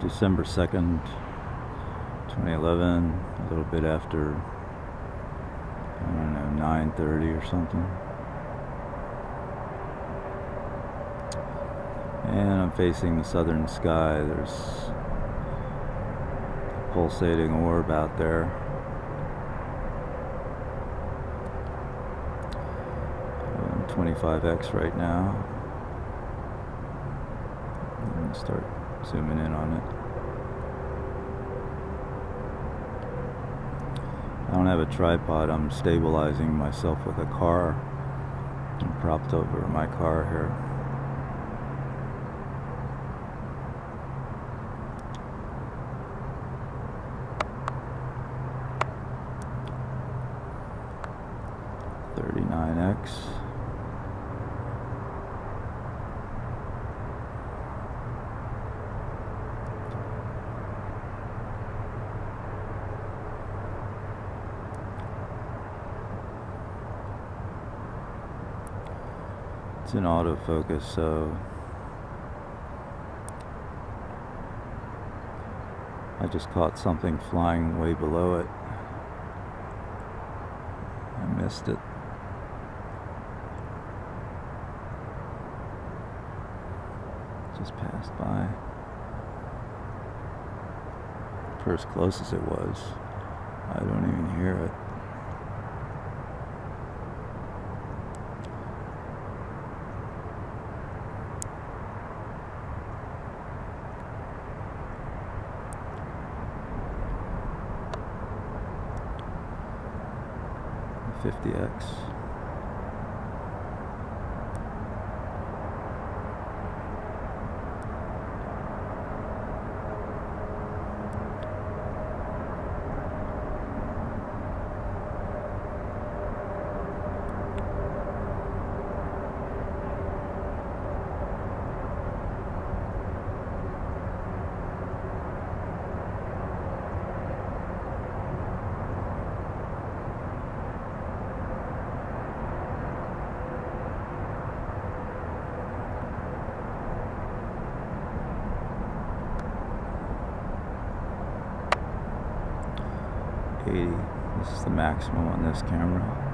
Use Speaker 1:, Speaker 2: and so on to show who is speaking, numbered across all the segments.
Speaker 1: December 2nd, 2011, a little bit after, I don't know, 9.30 or something. And I'm facing the southern sky. There's a pulsating orb out there. I'm 25x right now. I'm start zooming in on it. I don't have a tripod, I'm stabilizing myself with a car. I'm propped over my car here. Thirty-nine X. In autofocus, so I just caught something flying way below it. I missed it. Just passed by. As close as it was, I don't even hear it. Fifty This is the maximum on this camera.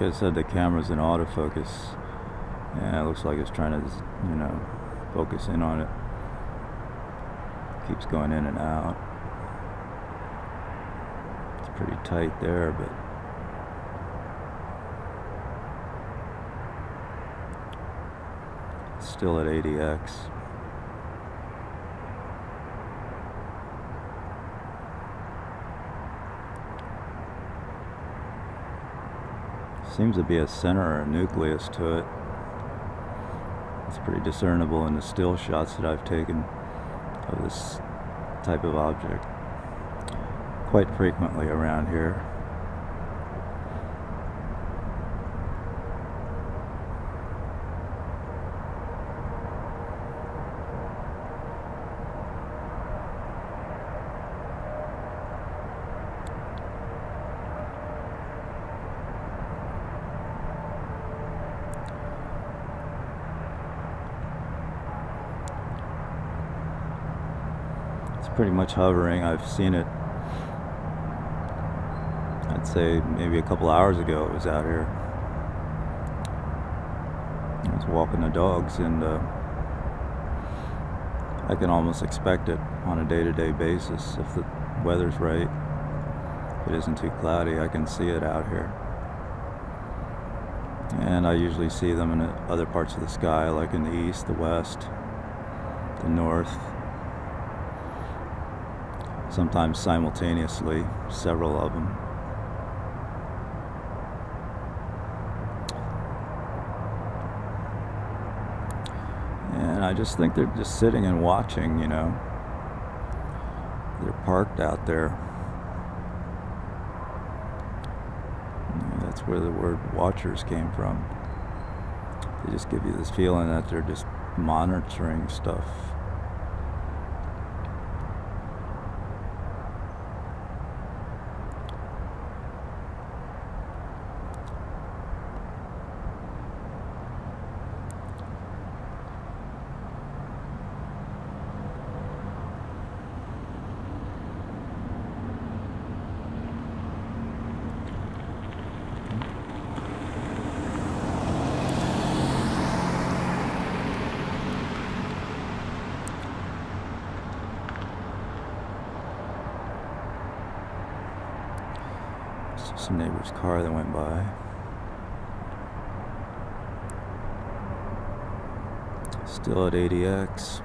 Speaker 1: Like I said, the camera's in autofocus. And it looks like it's trying to, you know, focus in on it. Keeps going in and out. It's pretty tight there, but still at 80x. Seems to be a center or a nucleus to it. It's pretty discernible in the still shots that I've taken of this type of object quite frequently around here. Pretty much hovering. I've seen it, I'd say maybe a couple hours ago it was out here. I was walking the dogs and uh, I can almost expect it on a day-to-day -day basis if the weather's right. If it isn't too cloudy, I can see it out here. And I usually see them in other parts of the sky, like in the east, the west, the north, sometimes simultaneously, several of them. And I just think they're just sitting and watching, you know. They're parked out there. That's where the word watchers came from. They just give you this feeling that they're just monitoring stuff. Some neighbor's car that went by. Still at 80x.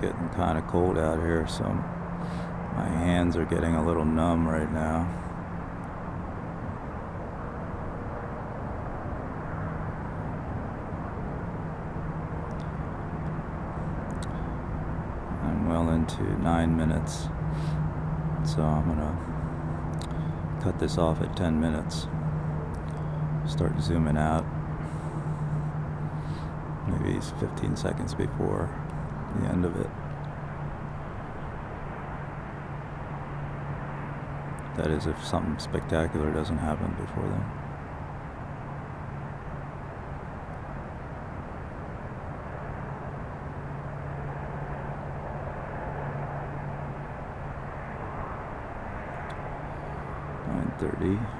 Speaker 1: Getting kind of cold out here, so my hands are getting a little numb right now. I'm well into nine minutes, so I'm gonna cut this off at 10 minutes. Start zooming out maybe 15 seconds before the end of it. That is, if something spectacular doesn't happen before then. Nine thirty.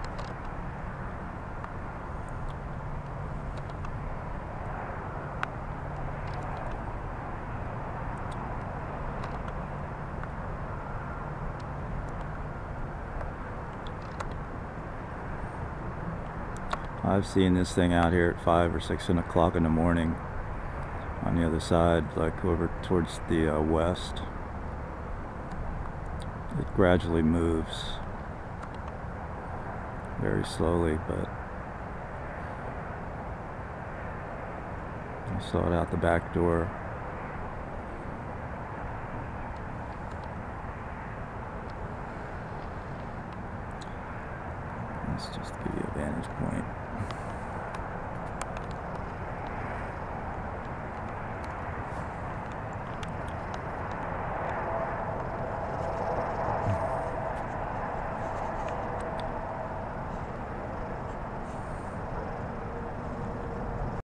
Speaker 1: I've seen this thing out here at 5 or 6 o'clock in the morning. on the other side, like over towards the uh, west. It gradually moves very slowly, but I saw it out the back door. Let's just give you a vantage point.